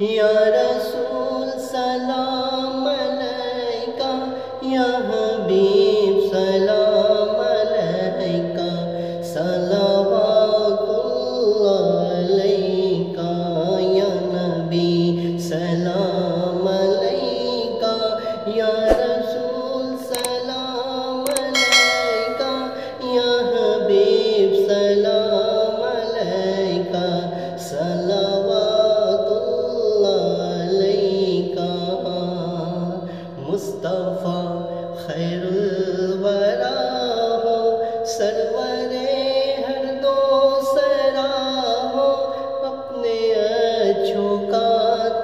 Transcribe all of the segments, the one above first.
یا رسول سرور ہر دو سرا ہو اپنے اچھوں کا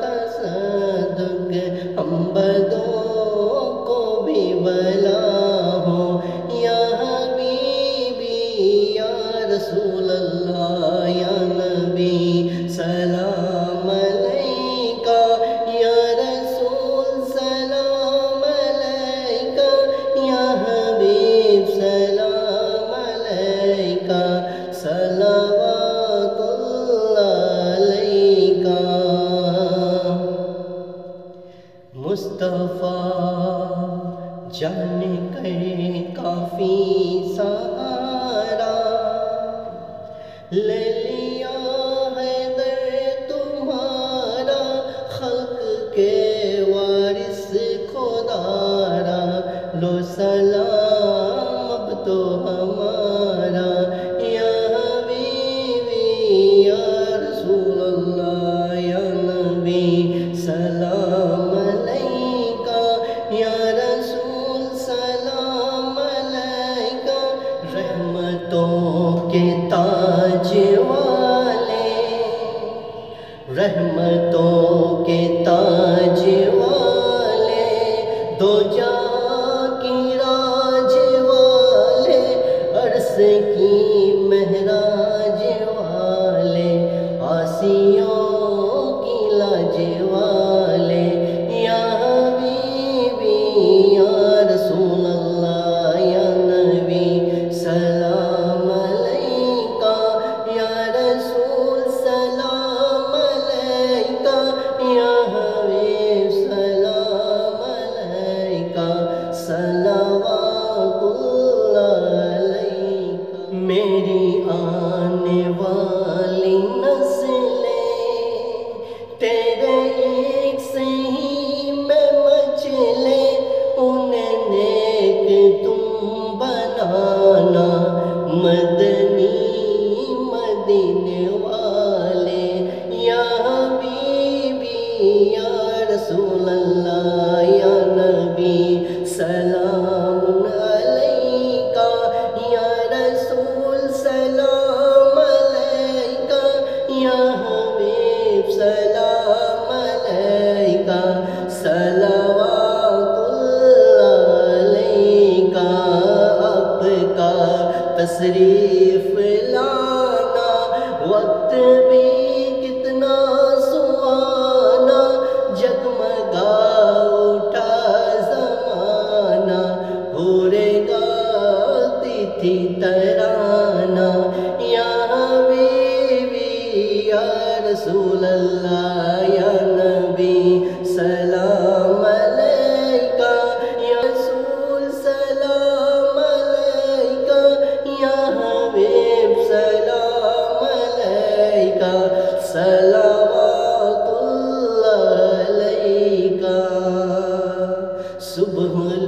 تصدق ہم بدوں کو بھی بلا ہو یا حبیبی، یا رسول اللہ، یا نبی، سلام مصطفیٰ، جان کر کافی سہارا۔ لے لیا ہے در تمہارا خلق کے وارث خدارا لو سلام اب تو ہمارا۔ رحمتوں کے تاج والے، رحمتوں کے تاج والے، دو جا کی راج والے عرص کی مہراج والے، آسیوں ഒന്ന് تصریف لانا، وقت بھی کتنا سہانا جگمگا اٹھا زمانہ ہورے گاتی تھی ترانہ۔ یا حبیبی یا رسول اللہ، یا 不红了。